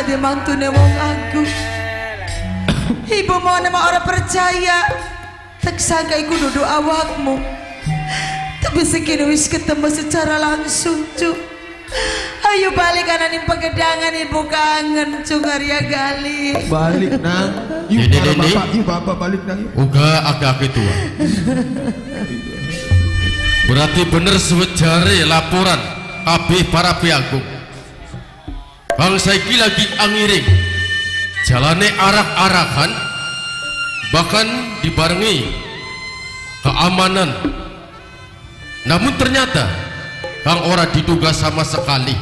dadi mantune wong aku. Ibu mau nama orang percaya. Tak sangka iku duduk awakmu. Tapi sekini wis ketemu secara langsung, Cuk. Ayo balik kanan nih pegedangan ibu kangen Cuk Arya Gali. Balik nang. Yuk Ini, ini, ini. bapak, yuk bapak balik nang. yuk. Uga agak tua. Berarti bener sewejare laporan abi para piagung. Bang saiki lagi angiring. Jalane arak-arakan bahkan dibarengi keamanan. Namun ternyata Kang ora diduga sama sekali.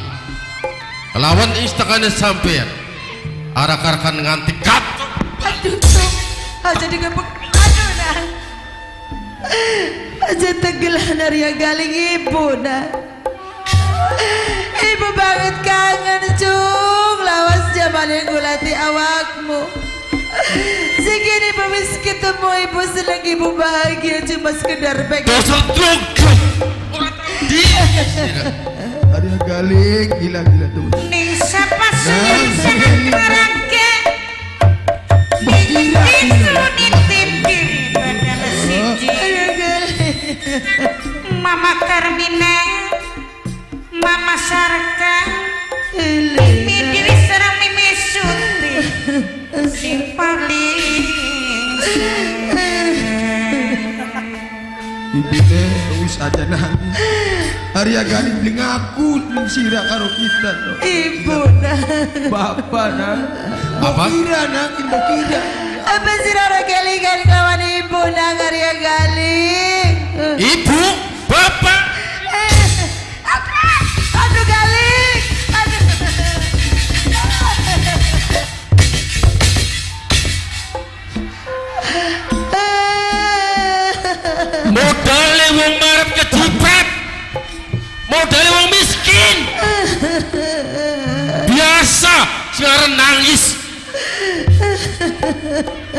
Lawan istakane sampean. Arak-arakan nganti katuk Aduh. Aja digebek. Aduh, nah. Aja tegelan Arya Galing ibu, nah. Wis ketemu ibu seneng ibu bahagia cuma sekedar pengen. Dasar drog Orang di Arya Galing, gila gila tuh. Ning sapa Nah, Ibune wis aja nangis. Arya Galing beli ngaku sira karo kita. Ibu, nah. Bapak nang. Apa? Kira nang, Mbak Kira. Apa sih Arya Galing kan kawan ibu, nah Arya Galing. Ibu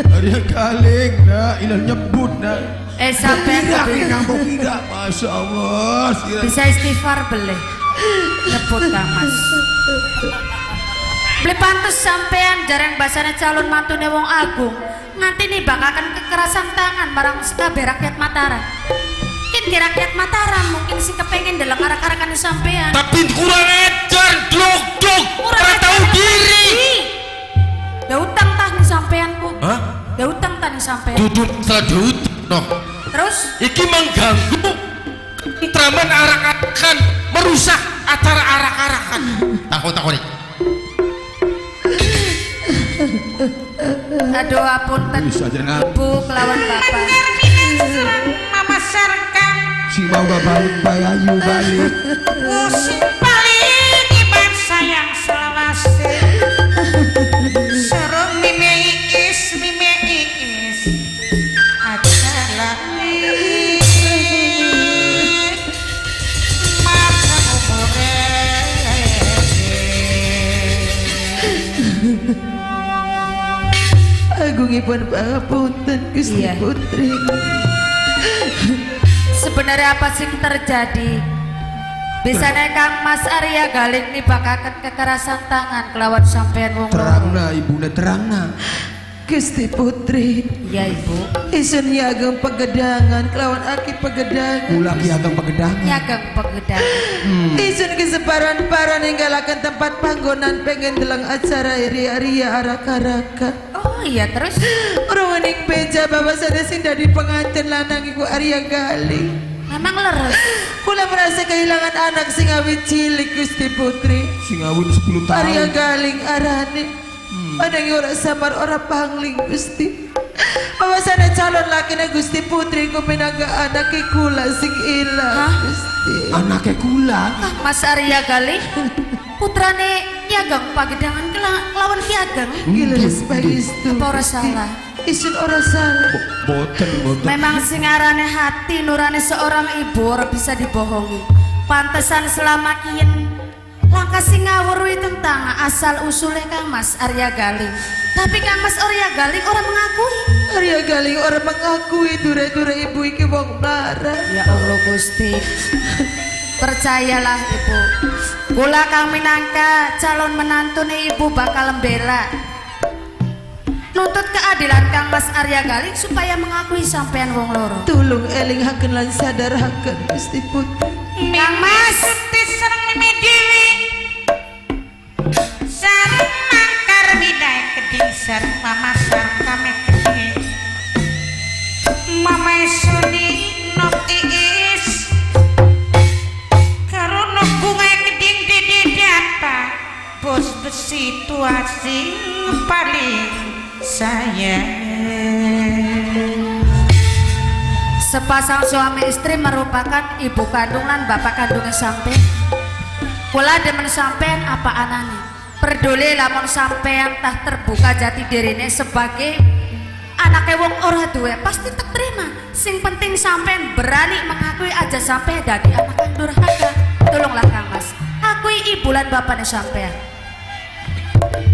Arya Galing nah, ilal nyebut nah. Eh Kira kudu kira Mbak Kira. Masya Allah, bisa istighfar beli. Nyebut Kang Mas. Beli pantes sampean jarang basane calon mantune wong agung. Nanti nih bakakan kekerasan tangan barang sekabe rakyat Mataram. Mungkin di rakyat Mataram mungkin sih kepengen dalam arak-arakan sampean. Tapi kurang ajar Drog-drog Kurang Ora tahu diri. Ya utang tah sampean. Hah? Ya utang tah nih sampean. Duduk diut no. Terus Iki mengganggu Traman arak-arakan Merusak acara arak-arakan Takut-takut nih aduh apunten ibu kelawan bapak. Mama Sarka Si mau gak balik bayayu balik. Sing Agungipun pangapunten Gusti Iya. Putri. Sebenarnya apa sih terjadi? Bisa naik Kang Mas Arya Galing nih bakakan kekerasan tangan kelawan sampean wong Terang loro. nah ibune terang nah. Gusti Putri. Iya ibu. Isun nyageng pegedangan kelawan aki pegedangan. Kula ki ageng pegedang. Nyageng pegedang. Isun keseparan-paran ninggalakan tempat panggonan pengen delang acara ria-ria arak-araka. Oh iya terus Orang ning beja bawa sada sing dari pengantin lanang iku Arya Galing. memang leres. Kula merasa kehilangan anak sing awit cilik Gusti Putri. Sing awun 10 tahun. Arya Galing arane. Ada yang ora samar ora pangling Gusti. Bahwasana calon laki na Gusti Putri ku minaga anak kula sing ilang Hah? Gusti. Anaknya kula. Kang Mas Arya Galing putrane nyageng pagedangan kelawan Ki Ageng. Gila itu. Apa ora salah? Isun ora salah. Boten boten. Memang singarane hati nurane seorang ibu ora bisa dibohongi. Pantesan selama kian langkah sing ngawurui tentang asal usulnya Kang Mas Arya Galing. Tapi Kang Mas Arya Galing orang mengakui. Arya Galing orang mengakui dure-dure ibu iki wong marah. Ya Allah Gusti. Percayalah Ibu. Kula kang minangka calon menantune ibu bakal membela nuntut keadilan Kang Mas Arya Galing supaya mengakui sampean wong loro. Tulung eling haken lan sadar haken Gusti Putri. Kang Mas, Suti sareng mama sareng kame keding mama suni nok iis karo nok bunga keding dede data bos besi tua sing paling sayang sepasang suami istri merupakan ibu kandung lan bapak kandungnya sampean. Kula demen sampean apa anane. Peduli lamun sampean tah terbuka jati dirine sebagai anaknya wong ora duwe pasti terima. Sing penting sampean berani mengakui aja sampean dadi anak kang durhaka. Tolonglah Kang Mas. Akui ibu lan bapaknya sampean.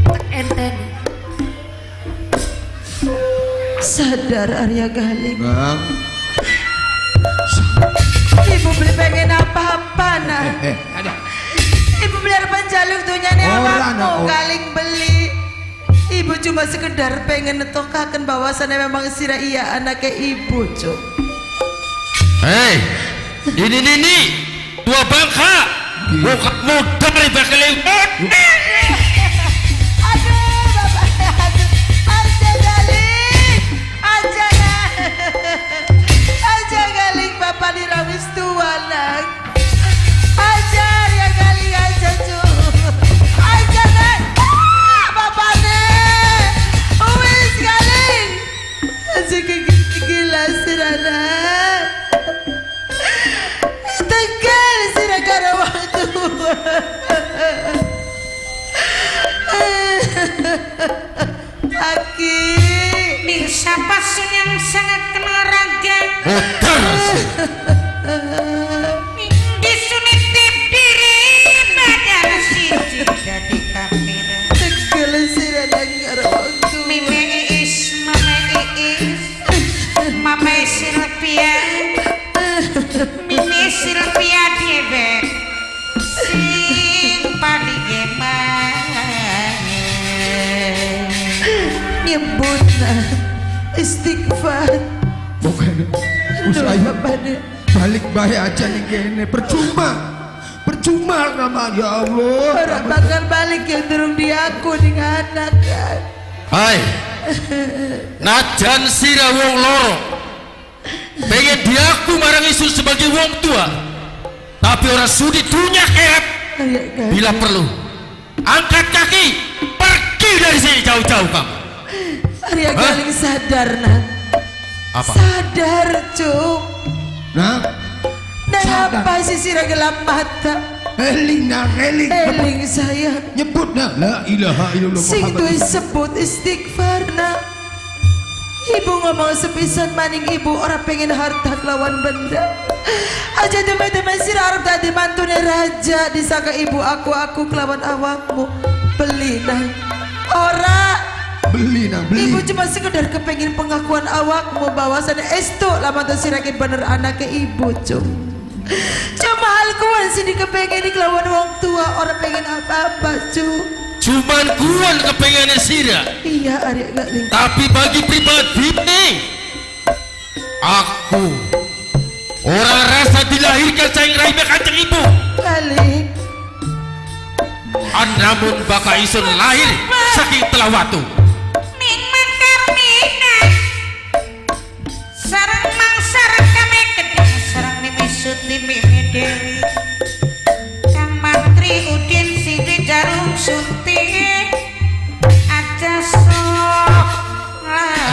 Tak enteni. Sadar Arya Galing. Bang. Ibu beli pengen apa-apa nah. Eh, eh, ada. Ibu beli harapan jaluk dunyane Ora, awakmu nak, ora. galing beli. Ibu cuma sekedar pengen netokaken bahwasannya memang sira iya anaknya ibu, Cuk. Hei, ini ini ini dua bangka. Bukan mudah bakal lewat. Aki Bisa pasun yang sangat kenal raga Istighfar. Bukan. Nih. balik baik aja nih kene. Percuma. Percuma nama ya Allah. Orang bakal balik yang durung di aku dengan anak kan. Hai, najan sira wong loro. Pengen diaku marang isu sebagai wong tua. Tapi orang sudi dunia Galing. bila perlu. Angkat kaki, pergi dari sini jauh-jauh kamu. Arya Hah? Galing sadar nah. Apa? Sadar cuk. Nah, Sadar. apa sih sira gelap mata? eling nah, eling. Eling saya. Nyebut nah, la ilaha illallah Sing tuh sebut istighfar nak. Ibu ngomong sepisan maning ibu orang pengen harta lawan benda. Aja teman-teman sira arep tadi mantune raja disangka ibu aku aku kelawan awakmu. Beli nah. Ora Beli nah, beli. Ibu cuma sekedar kepengin pengakuan awakmu bahwasannya estu lama tuh sirakin bener anaknya ibu cum. Cuma hal kuan sini kepengen kelawan wong tua orang pengen apa-apa cum. Cuman kuan kepengennya sira. Iya Arya Galing. Tapi bagi pribadi nih, aku orang rasa dilahirkan sayang rahim kancing ibu. Galing. An namun baka isun lahir saking telah watu. Suntik Aja sok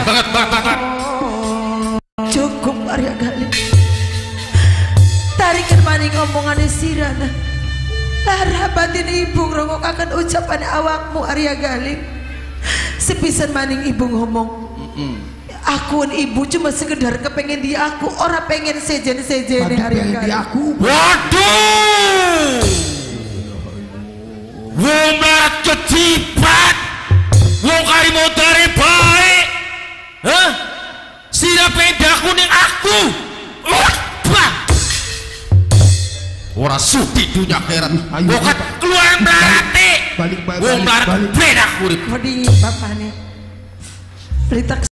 Banget, banget, banget. Cukup Arya Galing. Tarikan maning omongannya sirana. Lara batin ibu ngerongok akan ucapan awakmu Arya Galing. Sepisan maning ibu ngomong. Aku ibu cuma sekedar kepengen dia aku orang pengen sejen-sejen Pada Arya di aku. Waduh! Wong melarat kecipat, wong kari motare baik, hah? Sira pedaku ning aku, Wah! Ora sudi dunia akhirat. Ayo, Bokat keluar melati. Balik, balik, Wong melarat bedak urip. Nih. Berita